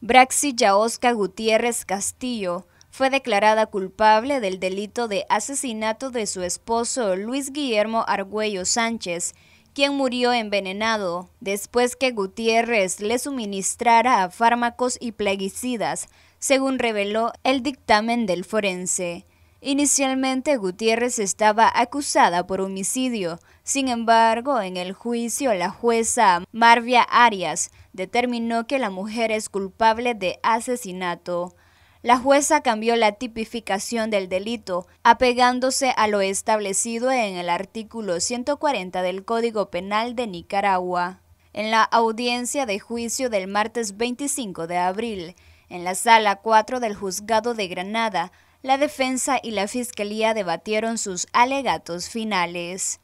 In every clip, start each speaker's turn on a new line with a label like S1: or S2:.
S1: Braxi Yaosca Gutiérrez Castillo fue declarada culpable del delito de asesinato de su esposo Luis Guillermo Argüello Sánchez, quien murió envenenado después que Gutiérrez le suministrara fármacos y plaguicidas, según reveló el dictamen del forense. Inicialmente Gutiérrez estaba acusada por homicidio, sin embargo, en el juicio la jueza Marvia Arias determinó que la mujer es culpable de asesinato. La jueza cambió la tipificación del delito, apegándose a lo establecido en el artículo 140 del Código Penal de Nicaragua. En la audiencia de juicio del martes 25 de abril, en la sala 4 del Juzgado de Granada, la defensa y la fiscalía debatieron sus alegatos finales.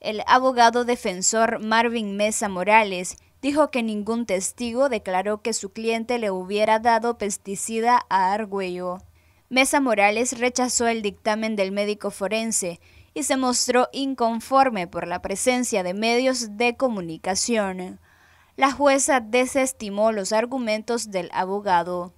S1: El abogado defensor Marvin Mesa Morales dijo que ningún testigo declaró que su cliente le hubiera dado pesticida a Argüello. Mesa Morales rechazó el dictamen del médico forense y se mostró inconforme por la presencia de medios de comunicación. La jueza desestimó los argumentos del abogado.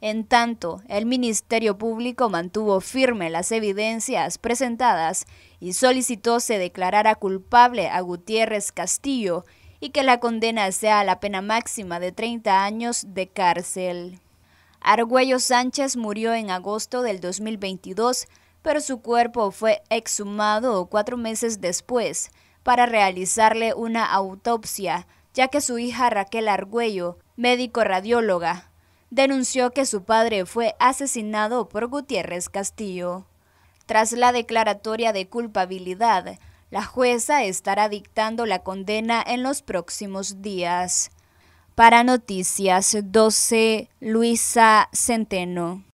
S1: En tanto, el Ministerio Público mantuvo firme las evidencias presentadas y solicitó se declarara culpable a Gutiérrez Castillo y que la condena sea la pena máxima de 30 años de cárcel. Argüello Sánchez murió en agosto del 2022, pero su cuerpo fue exhumado cuatro meses después para realizarle una autopsia, ya que su hija Raquel Argüello, médico radióloga, denunció que su padre fue asesinado por Gutiérrez Castillo. Tras la declaratoria de culpabilidad, la jueza estará dictando la condena en los próximos días. Para Noticias 12, Luisa Centeno.